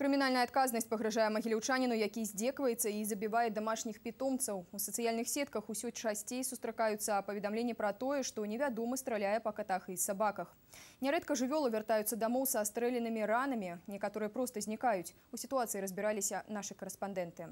Крымінальная адказнасць пагражае магіляўчаніну, які здзекваецца і забівае домашніх питомцаў. У сацыяльных сетках усё часцей сустракаюцца паведамленні пра тое, што невядомы страляе па катах і сабаках. Нярэдка жывёлы вяртаюцца дамоў са стрэленымі ранамі, некаторыя проста знікаюць. У сітуацыі разбіраліся нашы карэспандэнты.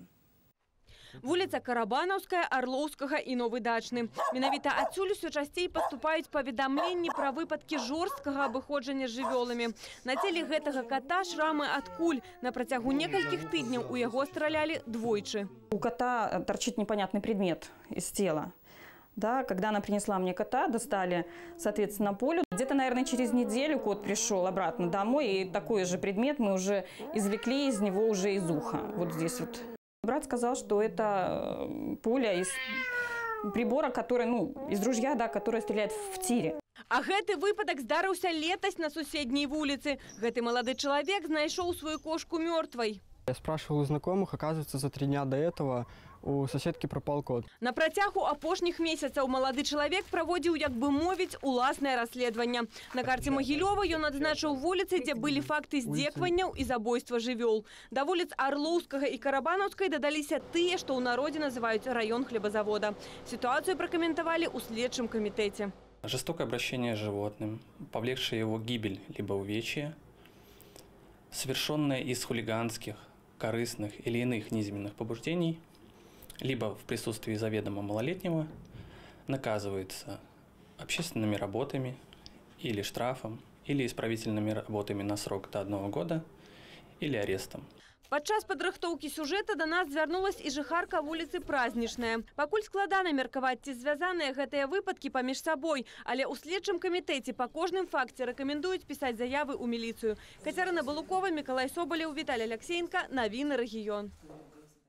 Вуліца Карабанаўская, Арлоўскага і Новы Дачны. Менавіта адсюль усё часцей паступаюць паведамленні пра выпадкі жорсткага абыходжання з жывёламі. На целе гэтага кота шрамы ад куль. На працягу некалькіх тыдняў у яго стралялі двойчы. У кота торчит непонятный предмет из тела. Да, когда она принесла мне кота, достали, соответственно, полю. Где-то, наверное, через неделю кот пришел обратно домой, и такой же предмет мы уже извлекли из него уже из уха. Вот здесь вот. Брат сказал, что это э, пуля из прибора, который, ну, из ружья, да, которая стреляет в тире. А гэты выпадак здарыўся летась на суседняй вуліцы. Гэты малады чалавек знайшоў сваю кошку мёртвай. Я спрашивал у знакомых, оказывается, за три дня до этого у соседки пропал кот. На працягу апошніх месяцаў малады чалавек праводзіў, як бы мовіць, уласнае расследаванне. На карце Магілёва ён адзначыў вуліцы, дзе былі факты здзекванняў і забойства жывёл. Да вуліц Арлоўскага і Карабанаўскай дадаліся тыя, што ў народзе называюць раён хлебазавода. Сітуацыю пракаментавалі ў следчым камітэце. Жестокое обращение с животным, повлекшее его гибель либо увечье, совершенное из хулиганских, корыстных или иных низменных побуждений, либо в присутствии заведомо малолетнего, наказывается общественными работами или штрафом, или исправительными работами на срок до одного года, или арестом. Падчас падрыхтоўкі сюжэта да нас звярнулась і жыхарка вуліцы празднічная. Пакуль складана меркаваць, ці звязаныя гэтыя выпадкі паміж сабой, але ў следчым камітэце па кожным факце рэкамендуюць пісаць заявы ў міліцыю. Кацярына Балукова, Миколай Соболев, Віталій Алексеенко, Навіны рэгіён.